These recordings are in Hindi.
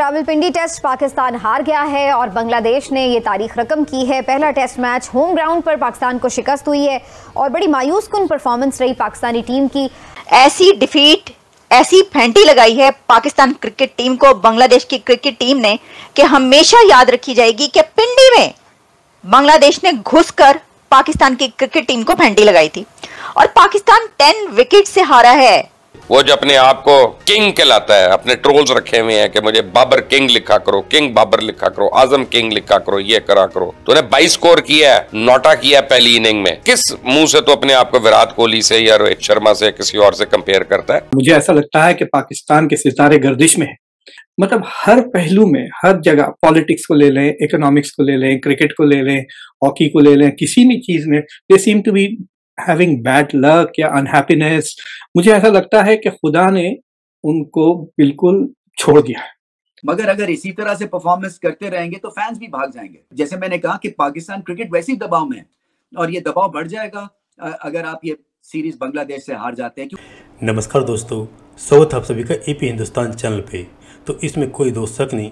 रावलपिंडी टेस्ट पाकिस्तान हार गया है और बांग्लादेश ने ये तारीख रकम की है। पहला टेस्ट मैच होम ग्राउंड पर पाकिस्तान को शिकस्त हुई है और बड़ी मायूस कन परफॉर्मेंस रही पाकिस्तानी टीम की। ऐसी डिफीट ऐसी फेंटी लगाई है पाकिस्तान क्रिकेट टीम को। बांग्लादेश की क्रिकेट टीम ने कि हमेशा याद रखी जाएगी कि पिंडी में बांग्लादेश ने घुसकर पाकिस्तान की क्रिकेट टीम को फेंटी लगाई थी। और पाकिस्तान टेन विकेट से हारा है। वो जो अपने आप को किंग कहलाता है, अपने ट्रोल्स रखे हुए हैं कि मुझे बाबर किंग लिखा करो, किंग बाबर लिखा करो, आज़म किंग लिखा करो, ये करा करो। तूने बाईस स्कोर किया है, नोटा किया पहली इनिंग में। किस मुँह से तो अपने आप को विराट कोहली से या रोहित शर्मा से किसी और से कंपेयर करता है? मुझे ऐसा लगता है कि पाकिस्तान के सितारे गर्दिश में है। मतलब हर पहलू में, हर जगह पॉलिटिक्स को ले लें इकोनॉमिक्स को ले लें क्रिकेट को ले लें हॉकी को ले लें, किसी भी चीज़ में they seem to be having bad luck या अनहैप्पीनेस मुझे ऐसा लगता है कि खुदा ने उनको बिल्कुल छोड़ दिया है। मगर अगर इसी तरह से परफॉर्मेंस करते रहेंगे तो फैंस भी भाग जाएँगे। जैसे मैंने कहा कि पाकिस्तान क्रिकेट वैसे ही दबाव में है और ये दबाव बढ़ जाएगा अगर आप ये सीरीज़ बांग्लादेश से हार जाते हैं नमस्कार दोस्तों स्वागत आप सभी का एपी हिंदुस्तान चैनल पे। तो इसमें कोई दो शक नहीं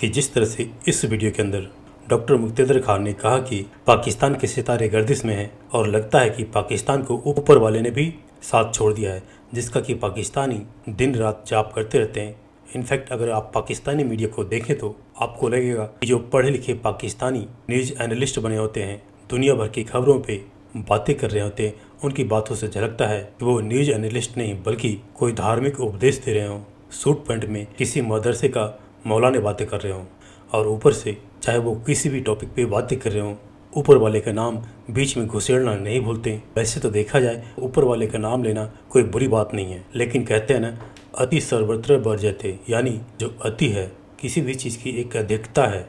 कि जिस तरह से इस वीडियो के अंदर डॉक्टर मुक्तदर खान ने कहा कि पाकिस्तान के सितारे गर्दिश में हैं और लगता है कि पाकिस्तान को ऊपर वाले ने भी साथ छोड़ दिया है, जिसका कि पाकिस्तानी दिन रात जाप करते रहते हैं। इनफैक्ट अगर आप पाकिस्तानी मीडिया को देखें तो आपको लगेगा कि जो पढ़े लिखे पाकिस्तानी न्यूज़ एनालिस्ट बने होते हैं, दुनिया भर की खबरों पे बातें कर रहे होते हैं, उनकी बातों से झलकता है कि वो न्यूज़ एनालिस्ट नहीं, बल्कि कोई धार्मिक उपदेश दे रहे हों, सूट पैंट में किसी मदरसे का मौलाने बातें कर रहे हों और ऊपर से चाहे वो किसी भी टॉपिक पे बातें कर रहे हों, ऊपर वाले का नाम बीच में घुसेड़ना नहीं भूलते। वैसे तो देखा जाए, ऊपर वाले का नाम लेना कोई बुरी बात नहीं है। लेकिन कहते हैं ना, अति सर्वत्र बढ़ जाते यानी जो अति है, किसी भी चीज़ की एक अधिकता है।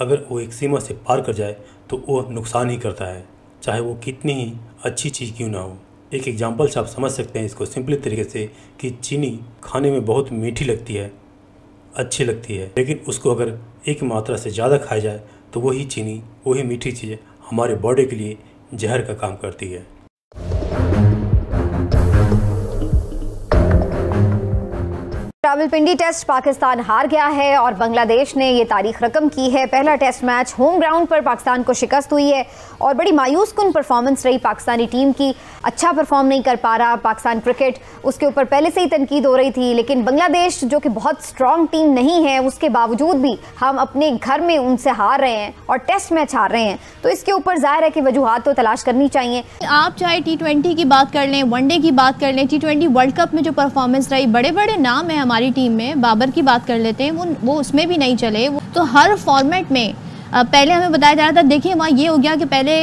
अगर वो एक सीमा से पार कर जाए तो वो नुकसान ही करता है, चाहे वो कितनी ही अच्छी चीज़ क्यों ना हो। एक एग्ज़ाम्पल से आप समझ सकते हैं इसको। सिंपली तरीके से कि चीनी खाने में बहुत मीठी लगती है। अच्छी लगती है। लेकिन उसको अगर एक मात्रा से ज़्यादा खाया जाए तो वही चीनी, वही मीठी चीज़ें हमारे बॉडी के लिए जहर का काम करती है। रावलपिंडी टेस्ट पाकिस्तान हार गया है और बांग्लादेश ने ये तारीख रकम की है। पहला टेस्ट मैच होम ग्राउंड पर पाकिस्तान को शिकस्त हुई है और बड़ी मायूस कन परफॉर्मेंस रही पाकिस्तानी टीम की। अच्छा परफॉर्म नहीं कर पा रहा पाकिस्तान क्रिकेट उसके ऊपर पहले से ही तनकीद हो रही थी, लेकिन बांग्लादेश, जो कि बहुत स्ट्रॉन्ग टीम नहीं है, उसके बावजूद भी हम अपने घर में उनसे हार रहे हैं और टेस्ट मैच हार रहे हैं। तो इसके ऊपर ज़ाहिर है कि वजूहत तो तलाश करनी चाहिए। आप चाहे टी की बात कर लें वनडे की बात कर लें टी वर्ल्ड कप में जो परफॉर्मेंस रही बड़े बड़े नाम है हमारी टीम में बाबर की बात कर लेते हैं वो वो उसमें भी नहीं चले। तो हर फॉर्मेट में पहले हमें बताया जा रहा था देखिए वहाँ ये हो गया कि पहले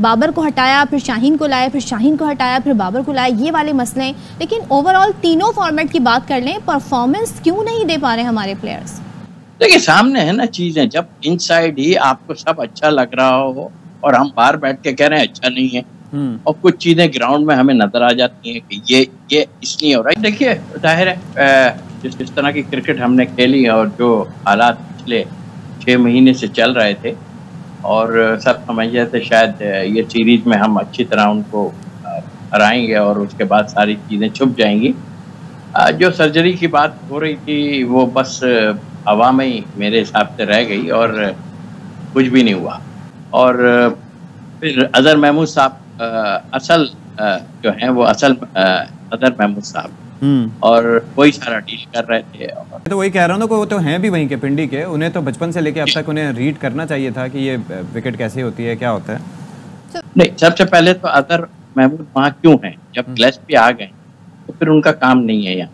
बाबर को हटाया फिर शाहीन को लाया फिर शाहीन को हटाया फिर बाबर को लाया ये वाले मसले। हैं लेकिन ओवरऑल तीनों फॉर्मेट की बात कर लें परफॉर्मेंस क्यों नहीं दे पा रहे हमारे प्लेयर्स देखिए सामने है ना चीज़ें जब इनसाइड ही आपको सब अच्छा लग रहा हो और हम बाहर बैठ के कह रहे हैं अच्छा नहीं है। हम्म। और कुछ चीज़ें ग्राउंड में हमें नज़र आ जाती हैं कि ये ये इसलिए हो रहा है। देखिए ज़ाहिर है जिस जिस तरह की क्रिकेट हमने खेली और जो हालात पिछले छः महीने से चल रहे थे, और सब समझ रहे थे शायद ये सीरीज़ में हम अच्छी तरह उनको हराएँगे और उसके बाद सारी चीज़ें छुप जाएँगी जो सर्जरी की बात हो रही थी, वो बस हवा में ही मेरे हिसाब से रह गई और कुछ भी नहीं हुआ और फिर अजहर महमूद साहब असल जो हैं वो असल अजहर महमूद साहब। और वही सारा डील कर रहे थे और... तो वही कह रहा हूँ वो तो हैं भी वहीं के पिंडी के उन्हें तो बचपन से लेके अब तक उन्हें रीड करना चाहिए था कि ये विकेट कैसे होती है क्या होता है। नहीं सबसे पहले तो अदर महमूद वहाँ क्यों है? जब ग्लेस हम्म। पे आ गए तो फिर उनका काम नहीं है यहाँ।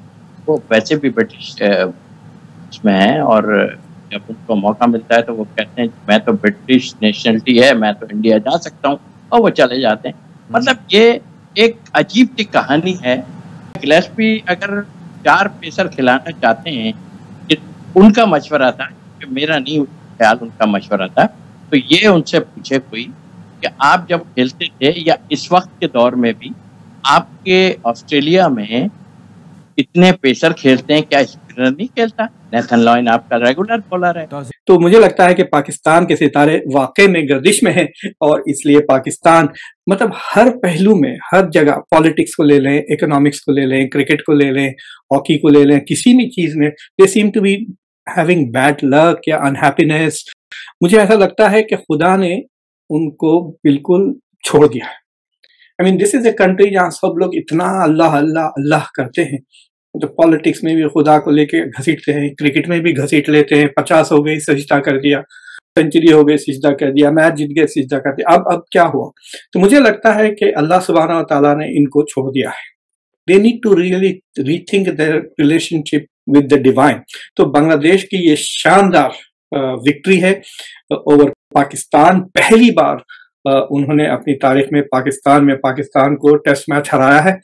वो वैसे भी ब्रिटिश उसमें है और जब उनको मौका मिलता है तो वो कहते हैं मैं तो ब्रिटिश नेशनलिटी है मैं तो इंडिया जा सकता हूँ। और वो चले जाते हैं। हम्म। मतलब ये एक अजीब सी कहानी है गिलेस्पी अगर चार पेसर खिलाना चाहते हैं उनका मशवरा था मेरा नहीं ख्याल, उनका मशवरा था तो ये उनसे पूछे कोई कि आप जब खेलते थे या इस वक्त के दौर में भी, आपके ऑस्ट्रेलिया में इतने पेसर खेलते हैं, क्या स्पिनर नहीं खेलता? नेथन लॉइन आपका रेगुलर बॉलर है। तो मुझे लगता है कि पाकिस्तान के सितारे वाकई में गर्दिश में हैं और इसलिए पाकिस्तान मतलब हर पहलू में, हर जगह पॉलिटिक्स को ले लें इकोनॉमिक्स को ले लें क्रिकेट को ले लें हॉकी को ले लें, किसी भी चीज़ में they seem to be having bad luck या अनहैप्पीनेस मुझे ऐसा लगता है कि खुदा ने उनको बिल्कुल छोड़ दिया है। I mean this is a country जहाँ सब लोग इतना अल्लाह अल्लाह अल्लाह करते हैं। तो पॉलिटिक्स में भी खुदा को लेके घसीटते हैं क्रिकेट में भी घसीट लेते हैं। पचास हो गई, सजदा कर दिया। सेंचुरी हो गई, सिजदा कर दिया। मैच जीत गए, सिजदा कर दिया। अब अब क्या हुआ? तो मुझे लगता है कि अल्लाह सुबहाना ताला ने इनको छोड़ दिया है। They need to really rethink their relationship with the divine तो बांग्लादेश की ये शानदार विक्ट्री है। ओवर पाकिस्तान पहली बार उन्होंने अपनी तारीख में पाकिस्तान में पाकिस्तान को टेस्ट मैच हराया है।